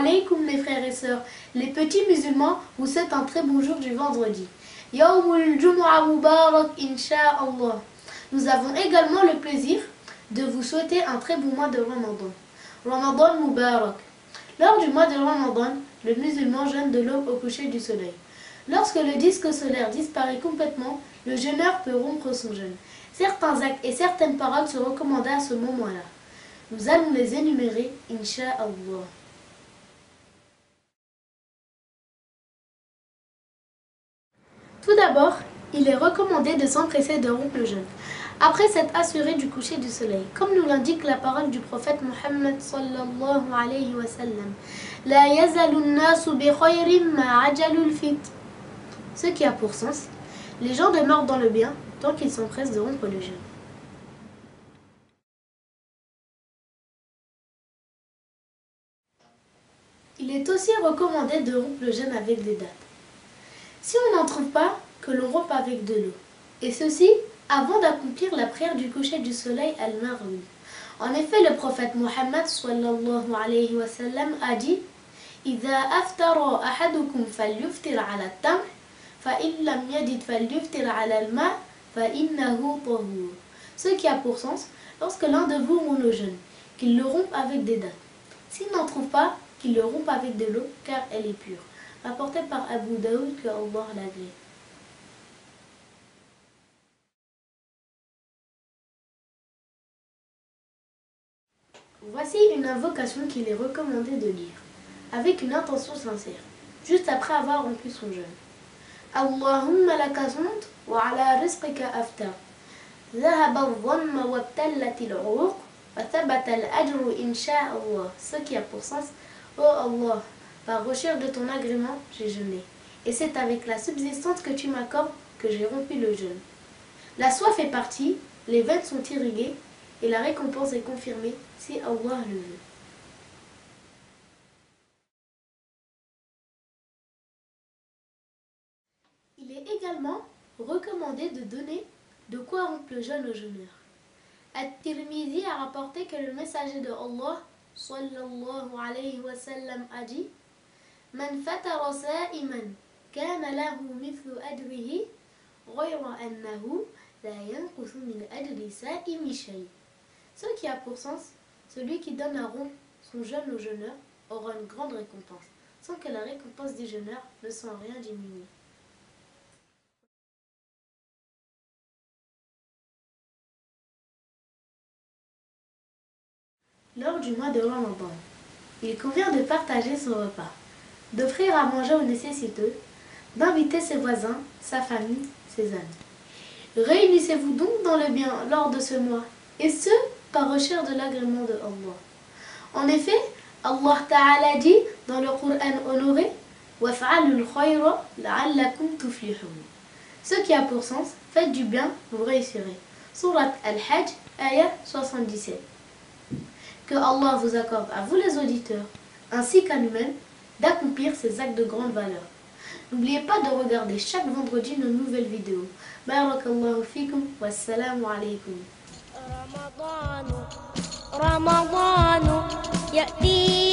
alaikum mes frères et sœurs. Les petits musulmans vous souhaitent un très bon jour du vendredi. Yawmul Mubarak Inch'Allah. Nous avons également le plaisir de vous souhaiter un très bon mois de Ramadan. Ramadan Mubarak. Lors du mois de Ramadan, le musulman jeûne de l'aube au coucher du soleil. Lorsque le disque solaire disparaît complètement, le jeûneur peut rompre son jeûne. Certains actes et certaines paroles sont recommandées à ce moment-là. Nous allons les énumérer, Inch'Allah. Tout d'abord, il est recommandé de s'empresser de rompre le jeûne, après s'être assuré du coucher du soleil, comme nous l'indique la parole du prophète Mohammed sallallahu alayhi wa sallam. La nasu bi fit. Ce qui a pour sens, les gens demeurent dans le bien tant qu'ils s'empressent de rompre le jeûne. Il est aussi recommandé de rompre le jeûne avec des dates. Si on n'en trouve pas, que l'on rompe avec de l'eau. Et ceci avant d'accomplir la prière du coucher du soleil al-Maghrib. En effet, le prophète Mohammed sallallahu alayhi wa sallam a dit إذا أفطر أحدكم فليفطر على التمر فإن لم يجد فليفطر على الماء فإنه طهور Ce qui a pour sens, lorsque l'un de vous rompt le jeûne, qu'il le rompe avec des dates. S'il n'en trouve pas, qu'il le rompe avec de l'eau, car elle est pure. Rapporté par Abu Daoud que Allah l'agrée. Voici une invocation qu'il est recommandé de lire, avec une intention sincère, juste après avoir rempli son jeûne. Allahumma laka sunt wa ala rizqika aftar. ذهب الظن وابتلت العروق وثبت الأجر إن شاء الله. Ce qui a pour sens, Oh Allah, par recherche de ton agrément, j'ai jeûné. Et c'est avec la subsistance que tu m'accordes que j'ai rompu le jeûne. La soif est partie, les veines sont irriguées, et la récompense est confirmée si Allah le veut. Il est également recommandé de donner de quoi rompre le jeûne au jeûneur. At-Tirmidhi a rapporté que le messager de Allah sallallahu alayhi wa sallam a dit Man fatara sa'iman kana lahu mithlu ajrihi ghayra annahu la yanquthu min ajri sa'imi. Ce qui a pour sens, celui qui donne à rompre son jeûne au jeûneur aura une grande récompense, sans que la récompense du jeûneur ne soit en rien diminuée. Lors du mois de Ramadan, il convient de partager son repas, d'offrir à manger aux nécessiteux, d'inviter ses voisins, sa famille, ses amis. Réunissez-vous donc dans le bien lors de ce mois, et ce, par recherche de l'agrément de Allah. En effet, Allah Ta'ala dit dans le Coran honoré Ce qui a pour sens Faites du bien, vous réussirez. Surat Al-Hajj, ayah 77. Que Allah vous accorde à vous les auditeurs, ainsi qu'à nous-mêmes, d'accomplir ces actes de grande valeur. N'oubliez pas de regarder chaque vendredi nos nouvelles vidéos. Barakallahu fikum wa alaikum. رمضان رمضان يأتينا